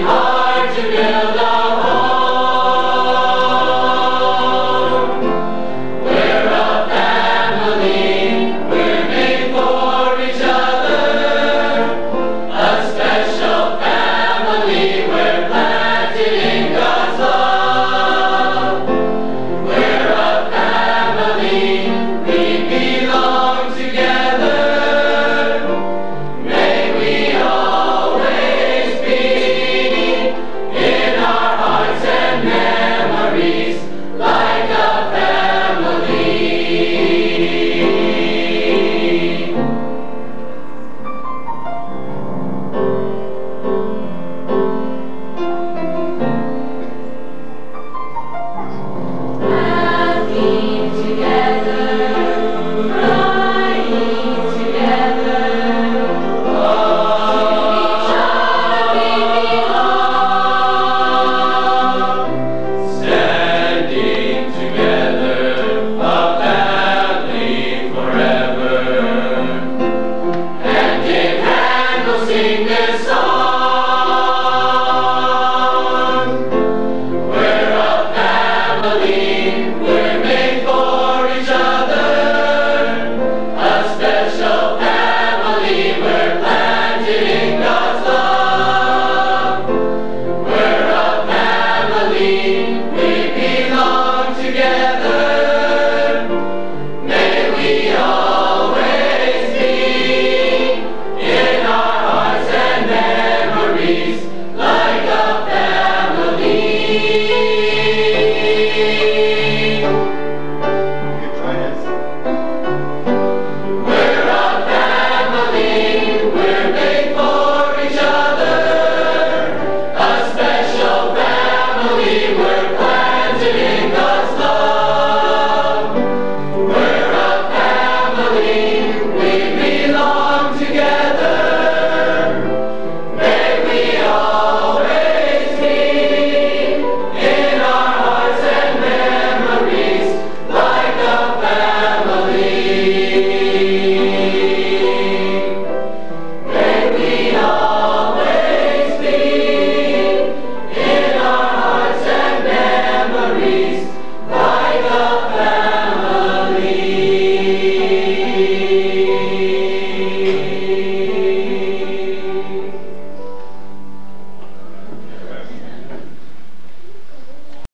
hard to build. holiness